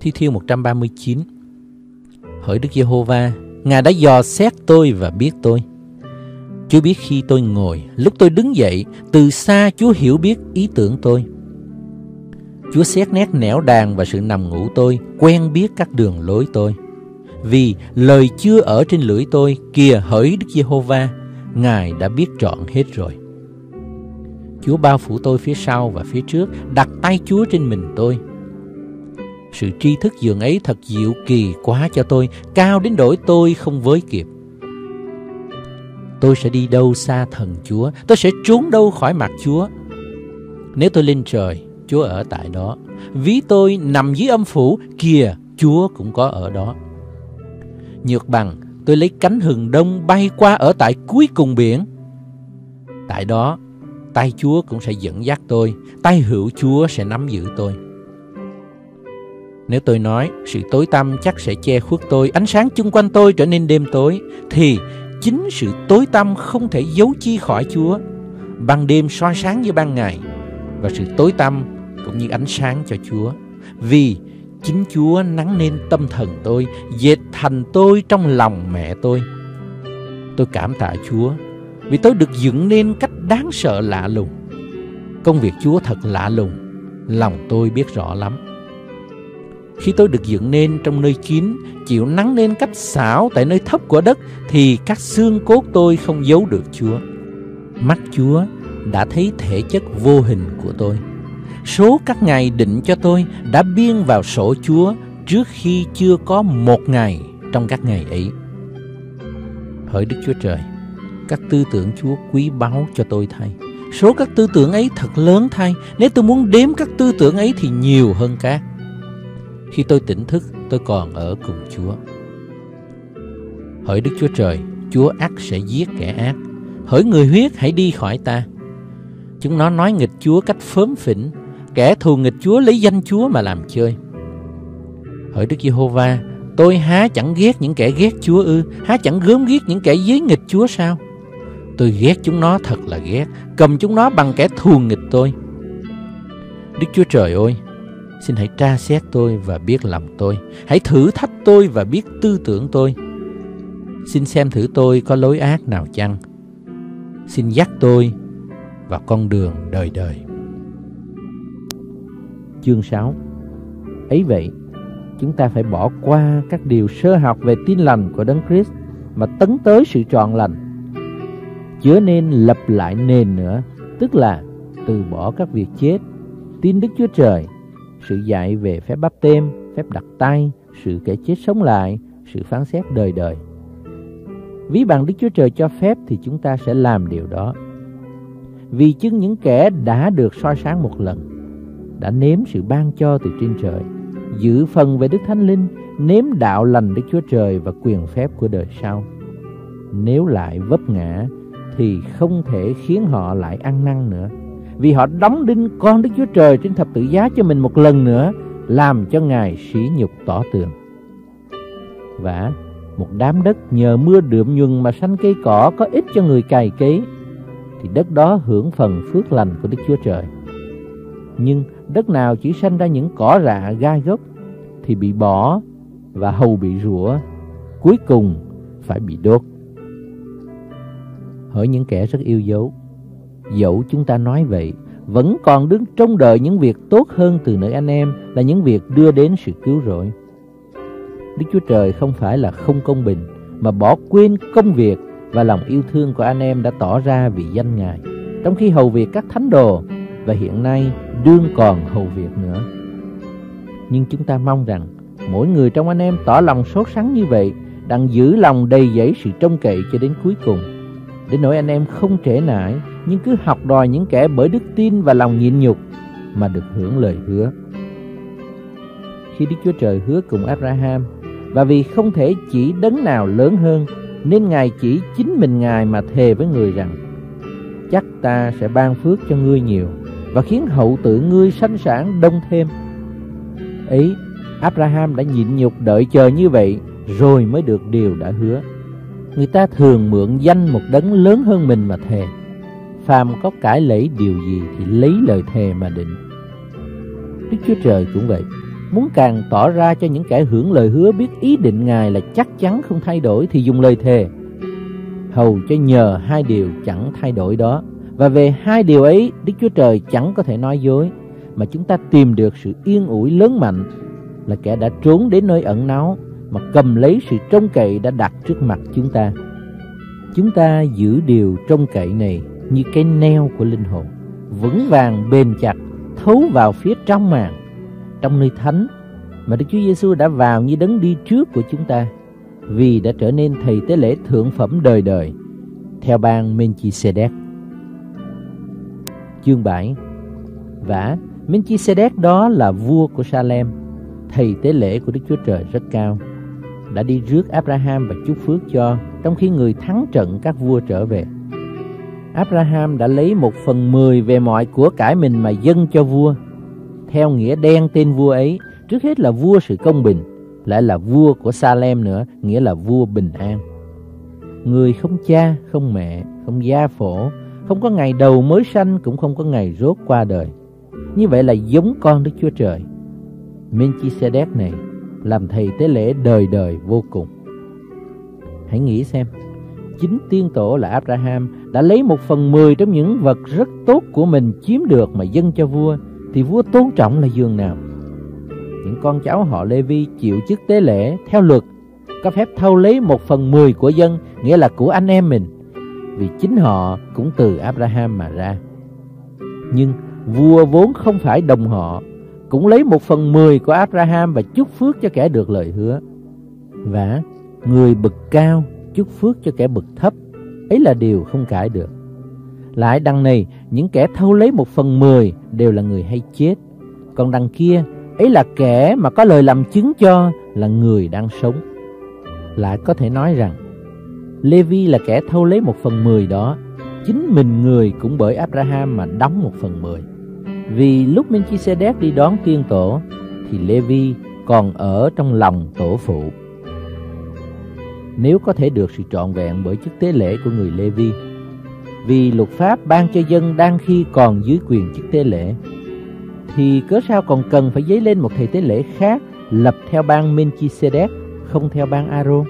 Thi Thiên 139 Hỡi Đức Giê-hô-va, Ngài đã dò xét tôi và biết tôi. Chúa biết khi tôi ngồi, lúc tôi đứng dậy, từ xa Chúa hiểu biết ý tưởng tôi. Chúa xét nét nẻo đàn và sự nằm ngủ tôi, quen biết các đường lối tôi. Vì lời chưa ở trên lưỡi tôi, kìa hỡi Đức Giê-hô-va, Ngài đã biết trọn hết rồi. Chúa bao phủ tôi phía sau và phía trước, đặt tay Chúa trên mình tôi. Sự tri thức dường ấy thật diệu kỳ quá cho tôi, cao đến đổi tôi không với kịp. Tôi sẽ đi đâu xa thần Chúa, tôi sẽ trốn đâu khỏi mặt Chúa. Nếu tôi lên trời, Chúa ở tại đó. Ví tôi nằm dưới âm phủ, kìa, Chúa cũng có ở đó. Nhược bằng, tôi lấy cánh hừng đông bay qua ở tại cuối cùng biển. Tại đó, tay Chúa cũng sẽ dẫn dắt tôi, tay hữu Chúa sẽ nắm giữ tôi. Nếu tôi nói sự tối tăm chắc sẽ che khuất tôi, ánh sáng chung quanh tôi trở nên đêm tối, thì chính sự tối tăm không thể giấu chi khỏi Chúa. Ban đêm soi sáng như ban ngày, và sự tối tăm cũng như ánh sáng cho Chúa. Vì chính Chúa nắng nên tâm thần tôi, dệt thành tôi trong lòng mẹ tôi. Tôi cảm tạ Chúa vì tôi được dựng nên cách đáng sợ lạ lùng. Công việc Chúa thật lạ lùng, lòng tôi biết rõ lắm. Khi tôi được dựng nên trong nơi kín, chịu nắng lên cách xảo tại nơi thấp của đất, thì các xương cốt tôi không giấu được Chúa. Mắt Chúa đã thấy thể chất vô hình của tôi. Số các ngày định cho tôi đã biên vào sổ Chúa trước khi chưa có một ngày trong các ngày ấy. Hỡi Đức Chúa Trời, các tư tưởng Chúa quý báu cho tôi thay. Số các tư tưởng ấy thật lớn thay. Nếu tôi muốn đếm các tư tưởng ấy thì nhiều hơn các. Khi tôi tỉnh thức, tôi còn ở cùng Chúa. Hỡi Đức Chúa Trời, Chúa ác sẽ giết kẻ ác. Hỡi người huyết hãy đi khỏi ta. Chúng nó nói nghịch Chúa cách phớm phỉnh. Kẻ thù nghịch Chúa lấy danh Chúa mà làm chơi. Hỡi Đức Giê-hô-va, tôi há chẳng ghét những kẻ ghét Chúa ư, há chẳng gớm ghét những kẻ dối nghịch Chúa sao? Tôi ghét chúng nó thật là ghét, cầm chúng nó bằng kẻ thù nghịch tôi. Đức Chúa Trời ơi, Xin hãy tra xét tôi và biết lòng tôi. Hãy thử thách tôi và biết tư tưởng tôi. Xin xem thử tôi có lối ác nào chăng. Xin dắt tôi vào con đường đời đời. Chương 6 Ấy vậy, chúng ta phải bỏ qua các điều sơ học về tin lành của Đấng Christ mà tấn tới sự trọn lành. Chớ nên lập lại nền nữa, tức là từ bỏ các việc chết, tin Đức Chúa Trời sự dạy về phép bắp tem, phép đặt tay, sự kẻ chết sống lại, sự phán xét đời đời. Ví bằng Đức Chúa Trời cho phép thì chúng ta sẽ làm điều đó. Vì chứng những kẻ đã được soi sáng một lần, đã nếm sự ban cho từ trên trời, giữ phần về Đức Thánh Linh, nếm đạo lành Đức Chúa Trời và quyền phép của đời sau. Nếu lại vấp ngã thì không thể khiến họ lại ăn năn nữa vì họ đóng đinh con Đức Chúa Trời trên thập tự giá cho mình một lần nữa, làm cho Ngài sỉ nhục tỏ tường. Và một đám đất nhờ mưa đượm nhuần mà sanh cây cỏ có ích cho người cày cấy, thì đất đó hưởng phần phước lành của Đức Chúa Trời. Nhưng đất nào chỉ sanh ra những cỏ rạ gai gốc thì bị bỏ và hầu bị rủa, cuối cùng phải bị đốt. hỡi những kẻ rất yêu dấu, Dẫu chúng ta nói vậy, vẫn còn đứng trông đợi những việc tốt hơn từ nơi anh em là những việc đưa đến sự cứu rỗi. Đức Chúa Trời không phải là không công bình, mà bỏ quên công việc và lòng yêu thương của anh em đã tỏ ra vì danh Ngài, trong khi hầu việc các thánh đồ và hiện nay đương còn hầu việc nữa. Nhưng chúng ta mong rằng mỗi người trong anh em tỏ lòng sốt sắng như vậy, đang giữ lòng đầy dẫy sự trông cậy cho đến cuối cùng để nỗi anh em không trễ nải nhưng cứ học đòi những kẻ bởi đức tin và lòng nhịn nhục mà được hưởng lời hứa. khi Đức Chúa Trời hứa cùng Abraham và vì không thể chỉ đấng nào lớn hơn nên Ngài chỉ chính mình Ngài mà thề với người rằng chắc ta sẽ ban phước cho ngươi nhiều và khiến hậu tự ngươi sanh sản đông thêm. Ấy, Abraham đã nhịn nhục đợi chờ như vậy rồi mới được điều đã hứa. Người ta thường mượn danh một đấng lớn hơn mình mà thề. Phàm có cãi lẫy điều gì thì lấy lời thề mà định. Đức Chúa Trời cũng vậy. Muốn càng tỏ ra cho những kẻ hưởng lời hứa biết ý định Ngài là chắc chắn không thay đổi thì dùng lời thề. Hầu cho nhờ hai điều chẳng thay đổi đó. Và về hai điều ấy, Đức Chúa Trời chẳng có thể nói dối, mà chúng ta tìm được sự yên ủi lớn mạnh là kẻ đã trốn đến nơi ẩn náu mà cầm lấy sự trông cậy đã đặt trước mặt chúng ta. Chúng ta giữ điều trông cậy này như cái neo của linh hồn, vững vàng bền chặt, thấu vào phía trong màn, trong nơi thánh mà Đức Chúa Giêsu đã vào như đấng đi trước của chúng ta, vì đã trở nên thầy tế lễ thượng phẩm đời đời theo ban Melchizedek. Chương 7 Vả, Melchizedek đó là vua của Salem, thầy tế lễ của Đức Chúa Trời rất cao đã đi rước Abraham và chúc phước cho trong khi người thắng trận các vua trở về. Abraham đã lấy một phần mười về mọi của cải mình mà dâng cho vua. Theo nghĩa đen tên vua ấy, trước hết là vua sự công bình, lại là vua của Salem nữa, nghĩa là vua bình an. Người không cha, không mẹ, không gia phổ, không có ngày đầu mới sanh cũng không có ngày rốt qua đời. Như vậy là giống con Đức Chúa Trời. Melchizedek này làm thầy tế lễ đời đời vô cùng. Hãy nghĩ xem, chính tiên tổ là Abraham đã lấy một phần mười trong những vật rất tốt của mình chiếm được mà dâng cho vua, thì vua tôn trọng là giường nào? Những con cháu họ Lê Vi chịu chức tế lễ theo luật, có phép thâu lấy một phần mười của dân, nghĩa là của anh em mình, vì chính họ cũng từ Abraham mà ra. Nhưng vua vốn không phải đồng họ cũng lấy một phần mười của Abraham và chúc phước cho kẻ được lời hứa. Và người bậc cao chúc phước cho kẻ bậc thấp, ấy là điều không cãi được. Lại đằng này, những kẻ thâu lấy một phần mười đều là người hay chết. Còn đằng kia, ấy là kẻ mà có lời làm chứng cho là người đang sống. Lại có thể nói rằng, Levi là kẻ thâu lấy một phần mười đó, chính mình người cũng bởi Abraham mà đóng một phần mười. Vì lúc Melchizedek đi đón tiên tổ thì Lê Vi còn ở trong lòng tổ phụ. Nếu có thể được sự trọn vẹn bởi chức tế lễ của người Lê Vi vì luật pháp ban cho dân đang khi còn dưới quyền chức tế lễ, thì cớ sao còn cần phải dấy lên một thầy tế lễ khác lập theo ban Melchizedek, không theo ban Aaron?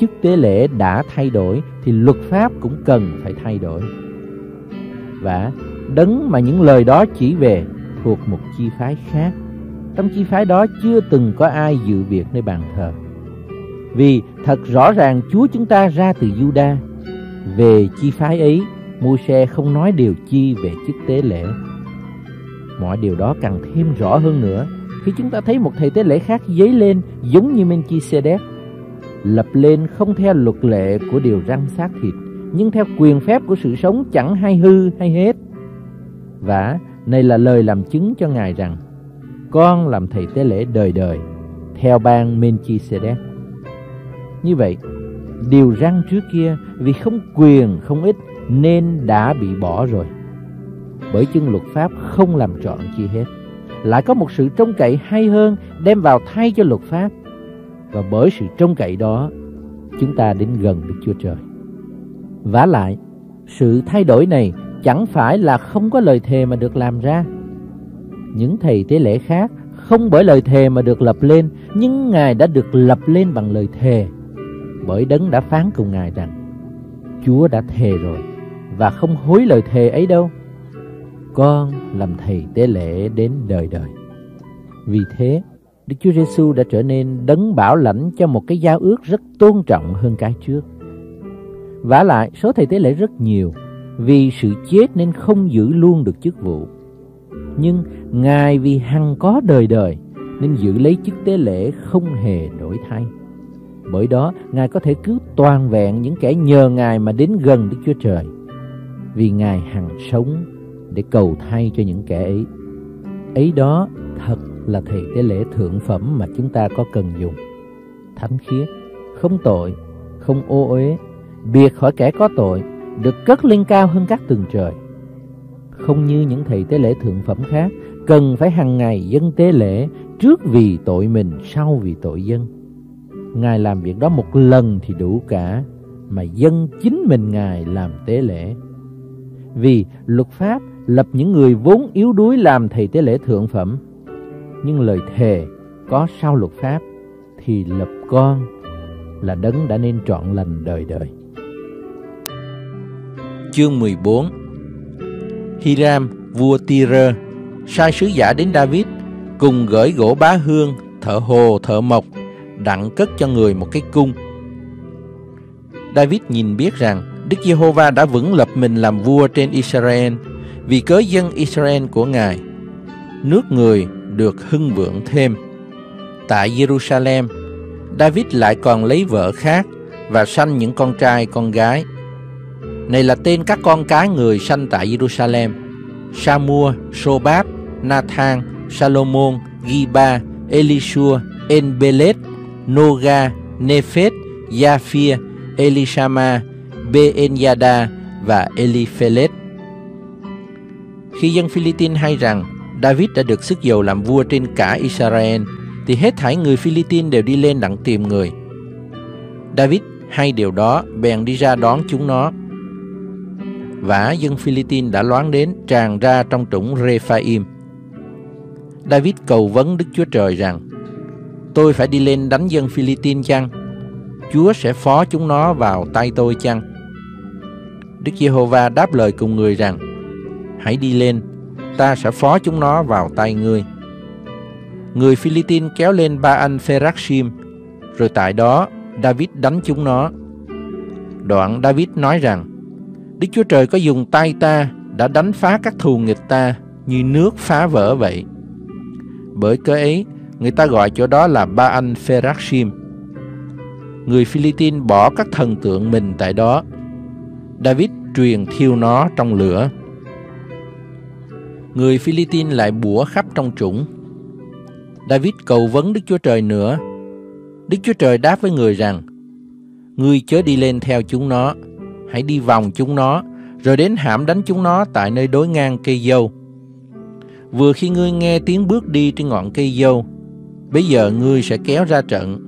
Chức tế lễ đã thay đổi thì luật pháp cũng cần phải thay đổi. Và đấng mà những lời đó chỉ về thuộc một chi phái khác. Trong chi phái đó chưa từng có ai dự việc nơi bàn thờ. Vì thật rõ ràng Chúa chúng ta ra từ Juda. Về chi phái ấy, Môi-se không nói điều chi về chức tế lễ. Mọi điều đó càng thêm rõ hơn nữa khi chúng ta thấy một thầy tế lễ khác dấy lên giống như Melchizedek, lập lên không theo luật lệ của điều răng xác thịt, nhưng theo quyền phép của sự sống chẳng hay hư hay hết. Và này là lời làm chứng cho Ngài rằng con làm thầy tế lễ đời đời theo ban Melchizedek. Như vậy, điều răng trước kia vì không quyền không ít nên đã bị bỏ rồi. Bởi chân luật pháp không làm trọn chi hết. Lại có một sự trông cậy hay hơn đem vào thay cho luật pháp. Và bởi sự trông cậy đó, chúng ta đến gần Đức Chúa Trời. Vả lại, sự thay đổi này chẳng phải là không có lời thề mà được làm ra. Những thầy tế lễ khác không bởi lời thề mà được lập lên, nhưng Ngài đã được lập lên bằng lời thề. Bởi đấng đã phán cùng Ngài rằng, Chúa đã thề rồi, và không hối lời thề ấy đâu. Con làm thầy tế lễ đến đời đời. Vì thế, Đức Chúa Giêsu đã trở nên đấng bảo lãnh cho một cái giao ước rất tôn trọng hơn cái trước. Vả lại, số thầy tế lễ rất nhiều, vì sự chết nên không giữ luôn được chức vụ. Nhưng Ngài vì hằng có đời đời nên giữ lấy chức tế lễ không hề đổi thay. Bởi đó Ngài có thể cứu toàn vẹn những kẻ nhờ Ngài mà đến gần Đức Chúa Trời. Vì Ngài hằng sống để cầu thay cho những kẻ ấy. Ấy đó thật là thầy tế lễ thượng phẩm mà chúng ta có cần dùng. Thánh khiết, không tội, không ô uế, biệt khỏi kẻ có tội, được cất lên cao hơn các tầng trời. Không như những thầy tế lễ thượng phẩm khác, cần phải hàng ngày dân tế lễ trước vì tội mình, sau vì tội dân. Ngài làm việc đó một lần thì đủ cả, mà dân chính mình Ngài làm tế lễ. Vì luật pháp lập những người vốn yếu đuối làm thầy tế lễ thượng phẩm. Nhưng lời thề có sau luật pháp thì lập con là đấng đã nên trọn lành đời đời. Chương 14 Hiram, vua Tyre, sai sứ giả đến David cùng gửi gỗ bá hương, thợ hồ, thợ mộc, đặng cất cho người một cái cung. David nhìn biết rằng Đức Giê-hô-va đã vững lập mình làm vua trên Israel vì cớ dân Israel của Ngài. Nước người được hưng vượng thêm. Tại Jerusalem, David lại còn lấy vợ khác và sanh những con trai con gái. Này là tên các con cái người sanh tại Jerusalem: Samua, Sobab, Nathan, Salomon, Giba, Elishua, Enbelet, Noga, Nephet, Japhia, Elishama, Beenyada và Eliphelet. Khi dân Philippines hay rằng David đã được sức dầu làm vua trên cả Israel, thì hết thảy người Philippines đều đi lên đặng tìm người. David hay điều đó bèn đi ra đón chúng nó. Vả dân Philippines đã loáng đến tràn ra trong trũng Rephaim. David cầu vấn Đức Chúa Trời rằng Tôi phải đi lên đánh dân Philippines chăng? Chúa sẽ phó chúng nó vào tay tôi chăng? Đức Giê-hô-va đáp lời cùng người rằng Hãy đi lên, ta sẽ phó chúng nó vào tay ngươi. Người Philippines kéo lên ba anh Pheraxim, rồi tại đó David đánh chúng nó. Đoạn David nói rằng Đức Chúa Trời có dùng tay ta đã đánh phá các thù nghịch ta như nước phá vỡ vậy. Bởi cớ ấy, người ta gọi chỗ đó là Ba Anh Pheraxim. Người Philippines bỏ các thần tượng mình tại đó. David truyền thiêu nó trong lửa. Người Philippines lại bủa khắp trong trũng. David cầu vấn Đức Chúa Trời nữa. Đức Chúa Trời đáp với người rằng, Ngươi chớ đi lên theo chúng nó, hãy đi vòng chúng nó, rồi đến hãm đánh chúng nó tại nơi đối ngang cây dâu. Vừa khi ngươi nghe tiếng bước đi trên ngọn cây dâu, bây giờ ngươi sẽ kéo ra trận,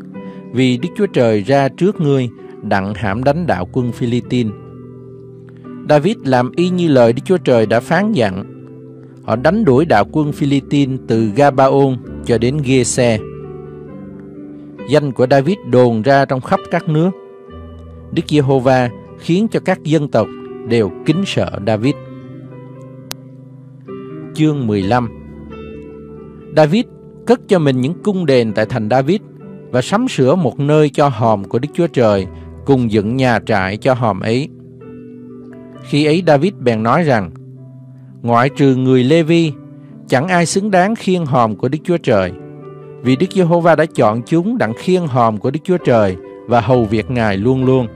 vì Đức Chúa Trời ra trước ngươi đặng hãm đánh đạo quân Philippines. David làm y như lời Đức Chúa Trời đã phán dặn. Họ đánh đuổi đạo quân Philippines từ Gabaon cho đến Gese. Danh của David đồn ra trong khắp các nước. Đức Giê-hô-va khiến cho các dân tộc đều kính sợ David. Chương 15 David cất cho mình những cung đền tại thành David và sắm sửa một nơi cho hòm của Đức Chúa Trời cùng dựng nhà trại cho hòm ấy. Khi ấy David bèn nói rằng, Ngoại trừ người Lê-vi, Chẳng ai xứng đáng khiêng hòm của Đức Chúa Trời, Vì Đức Giê-hô-va đã chọn chúng đặng khiêng hòm của Đức Chúa Trời Và hầu việc Ngài luôn luôn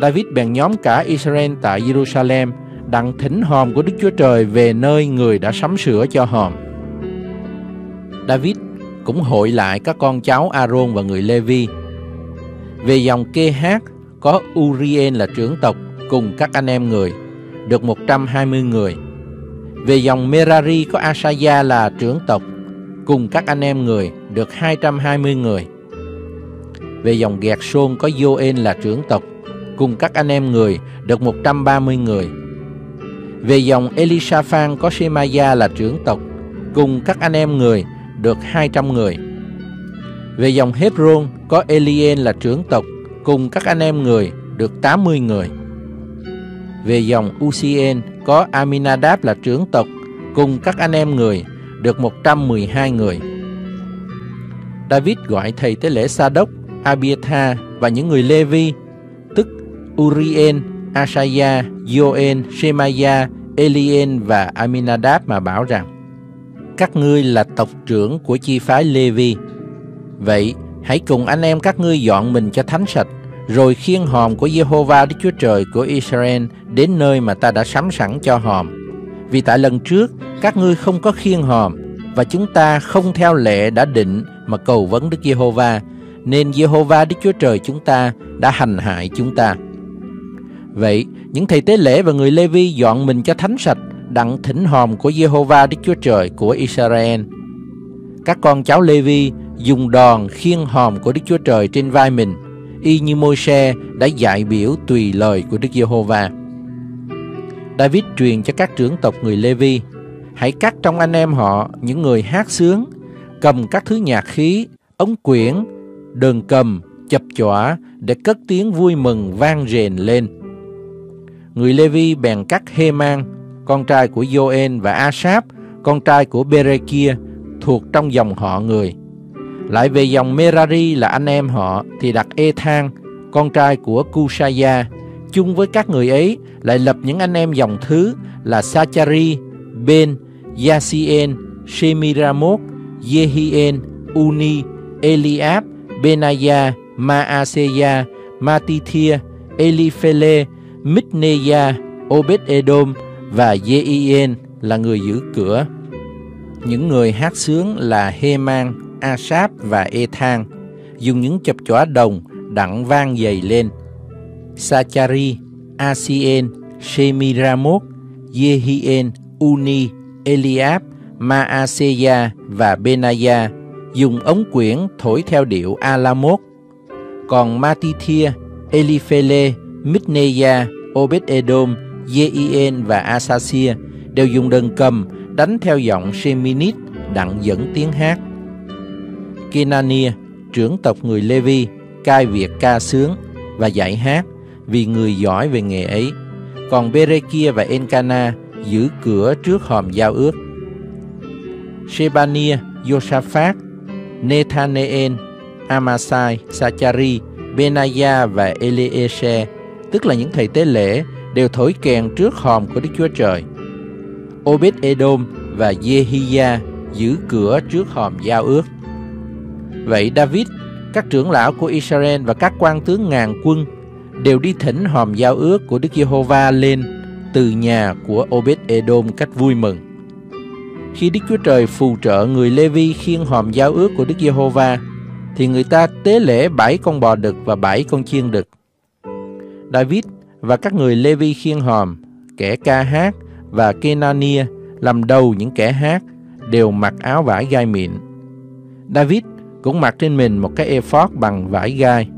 David bèn nhóm cả Israel tại Jerusalem đặng thỉnh hòm của Đức Chúa Trời về nơi người đã sắm sửa cho hòm. David cũng hội lại các con cháu Aaron và người Levi. Về dòng kê hát có Uriel là trưởng tộc cùng các anh em người, được 120 người. Về dòng Merari có Asaya là trưởng tộc, cùng các anh em người, được 220 người. Về dòng Gẹt Sôn có Joel là trưởng tộc, cùng các anh em người, được 130 người. Về dòng Elishaphan có Shemaya là trưởng tộc, cùng các anh em người, được 200 người. Về dòng Hebron có Elien là trưởng tộc, cùng các anh em người, được 80 người. Về dòng Usien có Aminadab là trưởng tộc cùng các anh em người được 112 người. David gọi thầy tế lễ Sa-đốc, Abiathar và những người Lê-vi, Urien, Asaya, Yoen, Shemaya, Elien và Aminadab mà bảo rằng các ngươi là tộc trưởng của chi phái Levi Vậy hãy cùng anh em các ngươi dọn mình cho thánh sạch rồi khiêng hòm của Jehovah Đức Chúa Trời của Israel đến nơi mà ta đã sắm sẵn cho hòm. Vì tại lần trước các ngươi không có khiêng hòm và chúng ta không theo lệ đã định mà cầu vấn Đức Giê-hô-va, nên Giê-hô-va Đức Chúa Trời chúng ta đã hành hại chúng ta. Vậy, những thầy tế lễ và người Lê-vi dọn mình cho thánh sạch, đặng thỉnh hòm của Jehovah Đức Chúa Trời của Israel. Các con cháu Lê-vi dùng đòn khiêng hòm của Đức Chúa Trời trên vai mình, y như Môi-se đã dạy biểu tùy lời của Đức Giê-hô-va. David truyền cho các trưởng tộc người Lê-vi, hãy cắt trong anh em họ những người hát sướng, cầm các thứ nhạc khí, ống quyển, đờn cầm, chập chọa để cất tiếng vui mừng vang rền lên. Người Levi bèn cắt Heman, con trai của Joel và Asap, con trai của Berekia, thuộc trong dòng họ người. Lại về dòng Merari là anh em họ thì đặt Ethan, con trai của Kusaya, chung với các người ấy lại lập những anh em dòng thứ là Sachari, Ben, Yasien, Shemiramot, Yehien, Uni, Eliab, Benaya, Maaseya, Matithia, Eliphele, Mitneya, Obed-edom và Jeien là người giữ cửa. Những người hát sướng là Heman, Asap và Ethan, dùng những chập chóa đồng đặng vang dày lên. Sachari, Asien, Shemiramot, Yehien, Uni, Eliab, Maaseya và Benaya dùng ống quyển thổi theo điệu Alamot. Còn Matithia, Eliphele, Mitneya, Obed-edom, Jeien và Asasia đều dùng đờn cầm đánh theo giọng Seminit, đặng dẫn tiếng hát. Kenania, trưởng tộc người Levi, cai việc ca sướng và dạy hát vì người giỏi về nghề ấy. Còn Berekia và Enkana giữ cửa trước hòm giao ước. Shebania, Josaphat, Nethaneel, Amasai, Sachari, Benaya và Eliezer, tức là những thầy tế lễ, đều thổi kèn trước hòm của Đức Chúa Trời. Obed-edom và Jehia giữ cửa trước hòm giao ước. Vậy David, các trưởng lão của Israel và các quan tướng ngàn quân đều đi thỉnh hòm giao ước của Đức Giê-hô-va lên từ nhà của Obed-edom cách vui mừng. Khi Đức Chúa Trời phù trợ người Lê-vi khiêng hòm giao ước của Đức Giê-hô-va, thì người ta tế lễ bảy con bò đực và bảy con chiên đực. David và các người Levi khiêng hòm, kẻ ca hát và Kenania làm đầu những kẻ hát đều mặc áo vải gai mịn. David cũng mặc trên mình một cái ephod bằng vải gai.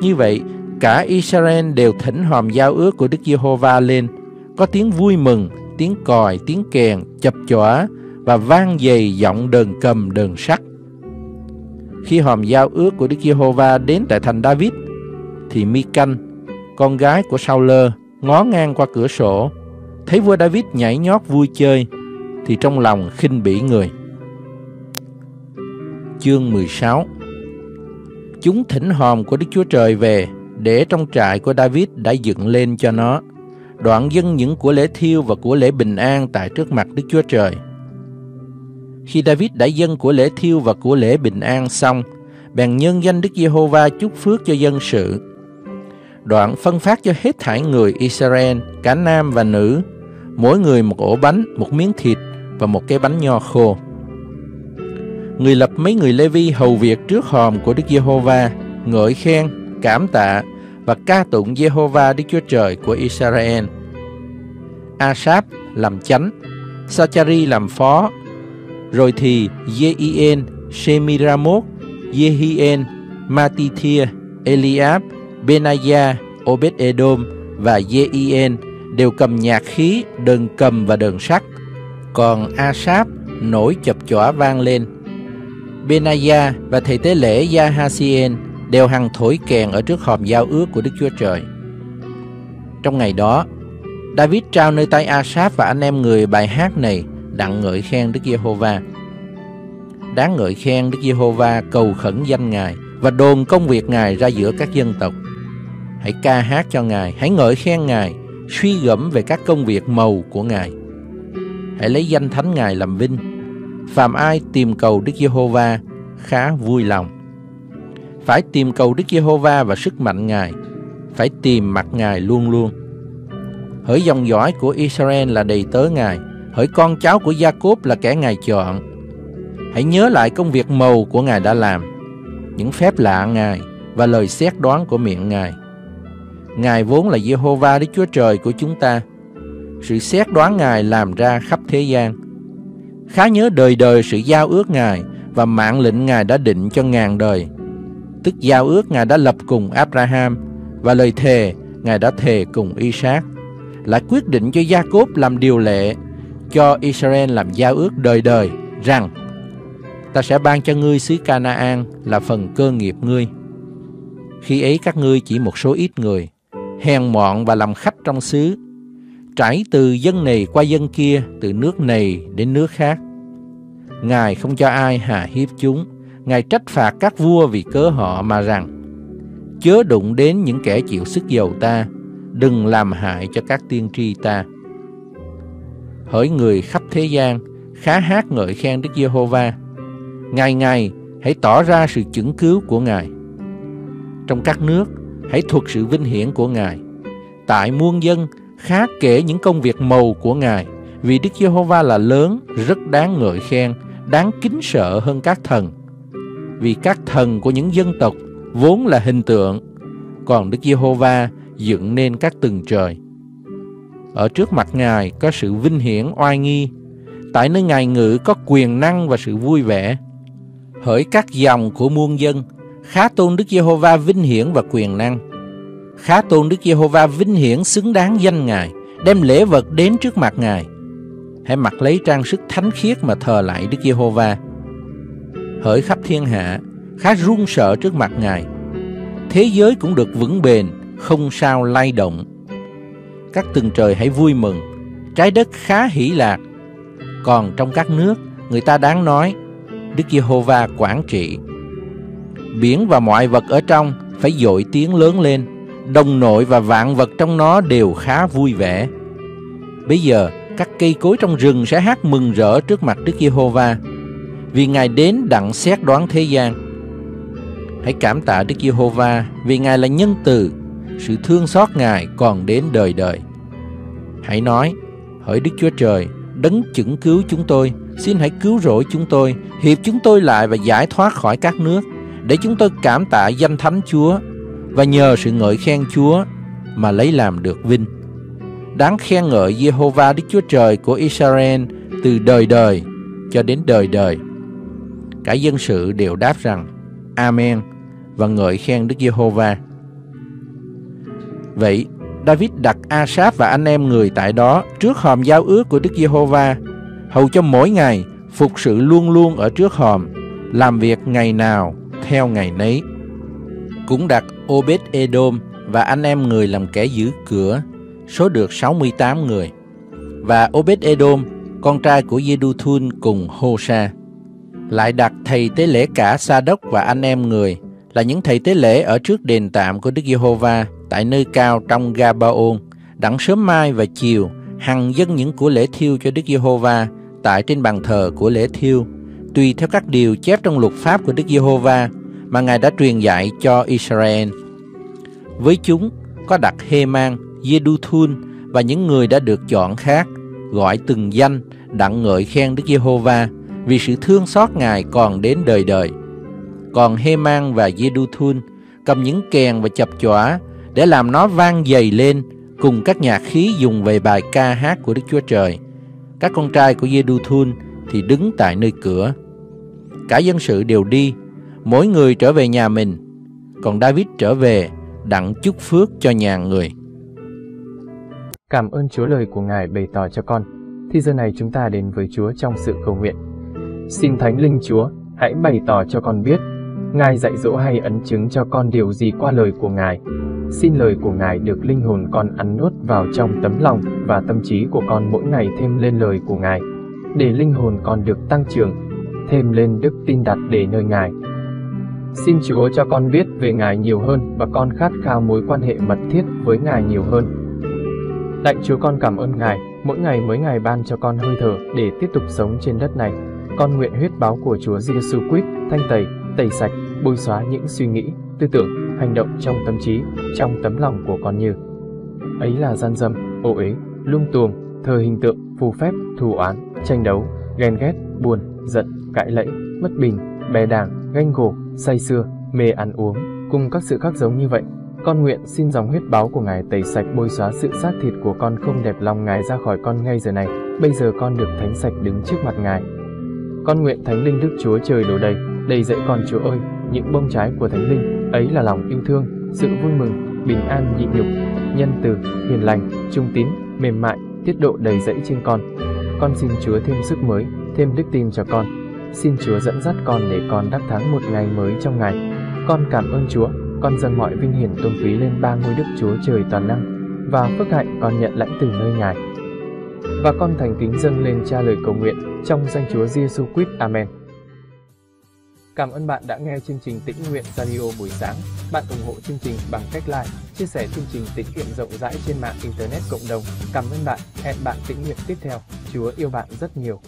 Như vậy, cả Israel đều thỉnh hòm giao ước của Đức Giê-hô-va lên, có tiếng vui mừng, tiếng còi, tiếng kèn, chập chọa và vang dày giọng đờn cầm đờn sắt. Khi hòm giao ước của Đức Giê-hô-va đến tại thành David, thì Mi-canh, con gái của Sao-lơ, ngó ngang qua cửa sổ, thấy vua David nhảy nhót vui chơi, thì trong lòng khinh bỉ người. Chương 16 Chúng thỉnh hòm của Đức Chúa Trời về để trong trại của David đã dựng lên cho nó, đoạn dân những của lễ thiêu và của lễ bình an tại trước mặt Đức Chúa Trời. Khi David đã dâng của lễ thiêu và của lễ bình an xong, bèn nhân danh Đức Giê-hô-va chúc phước cho dân sự. Đoạn phân phát cho hết thảy người Israel, cả nam và nữ, mỗi người một ổ bánh, một miếng thịt và một cái bánh nho khô. Người lập mấy người Lê-vi hầu việc trước hòm của Đức Giê-hô-va, ngợi khen, cảm tạ và ca tụng Giê-hô-va Đức Chúa Trời của Israel. Asap làm chánh, Sachari làm phó, rồi thì Jeien, Shemiramot, Jehien, Matithia, Eliab, Benaya, Obed-edom và Jeien đều cầm nhạc khí, đờn cầm và đờn sắt. Còn Asap nổi chập chỏa vang lên. Benaya và thầy tế lễ Yahasien đều hằng thổi kèn ở trước hòm giao ước của Đức Chúa Trời. Trong ngày đó, David trao nơi tay Asap và anh em người bài hát này đặng ngợi khen Đức Giê-hô-va. Đáng ngợi khen Đức Giê-hô-va cầu khẩn danh Ngài và đồn công việc Ngài ra giữa các dân tộc. Hãy ca hát cho Ngài, hãy ngợi khen Ngài, suy gẫm về các công việc màu của Ngài. Hãy lấy danh thánh Ngài làm vinh. Phàm ai tìm cầu Đức Giê-hô-va khá vui lòng. Phải tìm cầu Đức Giê-hô-va và sức mạnh Ngài, phải tìm mặt Ngài luôn luôn. Hỡi dòng dõi của Israel là đầy tớ Ngài, hỡi con cháu của Gia-cốp là kẻ Ngài chọn. hãy nhớ lại công việc màu của Ngài đã làm, những phép lạ Ngài và lời xét đoán của miệng Ngài. Ngài vốn là Jehovah Đức Chúa Trời của chúng ta. Sự xét đoán Ngài làm ra khắp thế gian. Khá nhớ đời đời sự giao ước Ngài và mạng lệnh Ngài đã định cho ngàn đời. Tức giao ước Ngài đã lập cùng Abraham và lời thề Ngài đã thề cùng Isaac. Lại quyết định cho Gia-cốp làm điều lệ, cho Israel làm giao ước đời đời rằng ta sẽ ban cho ngươi xứ Canaan là phần cơ nghiệp ngươi. Khi ấy các ngươi chỉ một số ít người, hèn mọn và làm khách trong xứ, trải từ dân này qua dân kia, từ nước này đến nước khác. Ngài không cho ai hà hiếp chúng, Ngài trách phạt các vua vì cớ họ mà rằng, chớ đụng đến những kẻ chịu sức dầu ta, đừng làm hại cho các tiên tri ta. Hỡi người khắp thế gian, khá hát ngợi khen Đức Giê-hô-va. Ngày ngày hãy tỏ ra sự chứng cứu của Ngài. Trong các nước, hãy thuật sự vinh hiển của Ngài. Tại muôn dân, khá kể những công việc màu của Ngài, vì Đức Giê-hô-va là lớn, rất đáng ngợi khen, đáng kính sợ hơn các thần. Vì các thần của những dân tộc vốn là hình tượng, còn Đức Giê-hô-va dựng nên các tầng trời. Ở trước mặt Ngài có sự vinh hiển oai nghi, tại nơi Ngài ngự có quyền năng và sự vui vẻ. Hỡi các dòng của muôn dân, khá tôn Đức Giê-hô-va vinh hiển và quyền năng. Khá tôn Đức Giê-hô-va vinh hiển xứng đáng danh Ngài, đem lễ vật đến trước mặt Ngài. Hãy mặc lấy trang sức thánh khiết mà thờ lại Đức Giê-hô-va. Hỡi khắp thiên hạ, khá run sợ trước mặt Ngài. Thế giới cũng được vững bền, không sao lay động. Các tầng trời hãy vui mừng, trái đất khá hỷ lạc. Còn trong các nước, người ta đáng nói, Đức Giê-hô-va quản trị. Biển và mọi vật ở trong phải dội tiếng lớn lên, đồng nội và vạn vật trong nó đều khá vui vẻ. Bây giờ, các cây cối trong rừng sẽ hát mừng rỡ trước mặt Đức Giê-hô-va, vì Ngài đến đặng xét đoán thế gian. Hãy cảm tạ Đức Giê-hô-va vì Ngài là nhân từ, sự thương xót Ngài còn đến đời đời. Hãy nói, hỡi Đức Chúa Trời, đấng chứng cứu chúng tôi, xin hãy cứu rỗi chúng tôi, hiệp chúng tôi lại và giải thoát khỏi các nước, để chúng tôi cảm tạ danh thánh Chúa và nhờ sự ngợi khen Chúa mà lấy làm được vinh. Đáng khen ngợi Jehovah Đức Chúa Trời của Israel từ đời đời cho đến đời đời. Cả dân sự đều đáp rằng Amen và ngợi khen Đức Giê-hô-va. Vậy, David đặt Asaph và anh em người tại đó trước hòm giao ước của Đức Giê-hô-va, hầu cho mỗi ngày phục sự luôn luôn ở trước hòm, làm việc ngày nào theo ngày nấy. Cũng đặt Obed-Edom và anh em người làm kẻ giữ cửa, số được 68 người. Và Obed-Edom, con trai của Jeduthun cùng Hosa. lại đặt thầy tế lễ cả Sa đốc và anh em người là những thầy tế lễ ở trước đền tạm của Đức Giê-hô-va tại nơi cao trong Gabaon, đặng sớm mai và chiều hằng dâng những của lễ thiêu cho Đức Giê-hô-va tại trên bàn thờ của lễ thiêu, tùy theo các điều chép trong luật pháp của Đức Giê-hô-va mà Ngài đã truyền dạy cho Israel. Với chúng có đặt Hê-man, Giê-đu-thun và những người đã được chọn khác, gọi từng danh đặng ngợi khen Đức Giê-hô-va vì sự thương xót Ngài còn đến đời đời. Còn Heman và Jeduthun cầm những kèn và chập chỏa để làm nó vang dày lên cùng các nhạc khí dùng về bài ca hát của Đức Chúa Trời. Các con trai của Jeduthun thì đứng tại nơi cửa. Cả dân sự đều đi, mỗi người trở về nhà mình, còn David trở về đặng chúc phước cho nhà người. Cảm ơn Chúa lời của Ngài bày tỏ cho con. Thì giờ này chúng ta đến với Chúa trong sự cầu nguyện. Xin Thánh Linh Chúa, hãy bày tỏ cho con biết, Ngài dạy dỗ hay ấn chứng cho con điều gì qua lời của Ngài. Xin lời của Ngài được linh hồn con ăn nuốt vào trong tấm lòng và tâm trí của con mỗi ngày thêm lên lời của Ngài, để linh hồn con được tăng trưởng, thêm lên đức tin đặt để nơi Ngài. Xin Chúa cho con biết về Ngài nhiều hơn và con khát khao mối quan hệ mật thiết với Ngài nhiều hơn. Lạy Chúa con cảm ơn Ngài, mỗi ngày mới ngày ban cho con hơi thở để tiếp tục sống trên đất này. Con nguyện huyết báo của Chúa Giêsu Christ thanh tẩy, tẩy sạch, bôi xóa những suy nghĩ, tư tưởng, hành động trong tâm trí, trong tấm lòng của con như ấy là gian dâm, ô uế, lung tuồng, thờ hình tượng, phù phép, thù oán, tranh đấu, ghen ghét, buồn, giận, cãi lẫy, mất bình, bè đảng, ganh gổ, say sưa, mê ăn uống, cùng các sự khác giống như vậy. Con nguyện xin dòng huyết báo của Ngài tẩy sạch bôi xóa sự xác thịt của con không đẹp lòng Ngài ra khỏi con ngay giờ này. Bây giờ con được thánh sạch đứng trước mặt Ngài. Con nguyện Thánh Linh Đức Chúa Trời đổ đầy, đầy dẫy con Chúa ơi, những bông trái của Thánh Linh, ấy là lòng yêu thương, sự vui mừng, bình an nhịn nhục, nhân từ, hiền lành, trung tín, mềm mại, tiết độ đầy dẫy trên con. Con xin Chúa thêm sức mới, thêm đức tin cho con. Xin Chúa dẫn dắt con để con đắc thắng một ngày mới trong ngày. Con cảm ơn Chúa, con dâng mọi vinh hiển tôn quý lên ba ngôi Đức Chúa Trời toàn năng và phước hạnh con nhận lãnh từ nơi Ngài. Và con thành kính dâng lên cha lời cầu nguyện trong danh Chúa Giêsu Christ. Amen. Cảm ơn bạn đã nghe chương trình Tĩnh Nguyện Radio buổi sáng. Bạn ủng hộ chương trình bằng cách like, chia sẻ chương trình tĩnh nguyện rộng rãi trên mạng Internet cộng đồng. Cảm ơn bạn. Hẹn bạn tĩnh nguyện tiếp theo. Chúa yêu bạn rất nhiều.